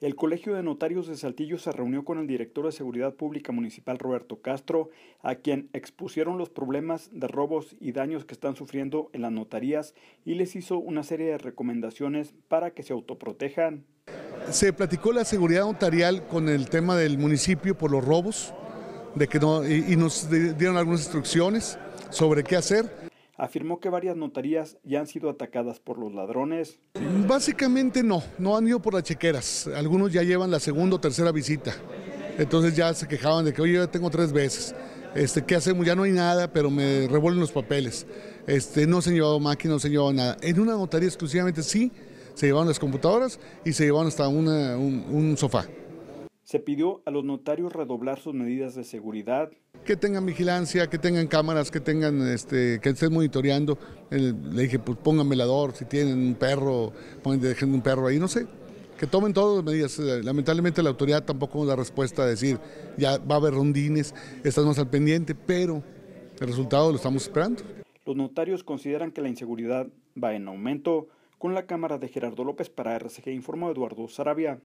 El Colegio de Notarios de Saltillo se reunió con el director de Seguridad Pública Municipal Roberto Castro, a quien expusieron los problemas de robos y daños que están sufriendo en las notarías y les hizo una serie de recomendaciones para que se autoprotejan. Se platicó la seguridad notarial con el tema del municipio por los robos de que no, y nos dieron algunas instrucciones sobre qué hacer afirmó que varias notarías ya han sido atacadas por los ladrones. Básicamente no, no han ido por las chequeras. Algunos ya llevan la segunda o tercera visita. Entonces ya se quejaban de que, oye, ya tengo tres veces. Este, ¿Qué hacemos? Ya no hay nada, pero me revuelven los papeles. Este, no se han llevado máquinas, no se han llevado nada. En una notaría exclusivamente sí, se llevaron las computadoras y se llevaron hasta un, un sofá. Se pidió a los notarios redoblar sus medidas de seguridad. Que tengan vigilancia, que tengan cámaras, que tengan, este, que estén monitoreando. Le dije, pues pongan velador, si tienen un perro, pongan, dejen un perro ahí, no sé. Que tomen todas las medidas. Lamentablemente la autoridad tampoco da respuesta a decir, ya va a haber rondines, estamos al pendiente, pero el resultado lo estamos esperando. Los notarios consideran que la inseguridad va en aumento. Con la cámara de Gerardo López para RCG informó Eduardo Sarabia.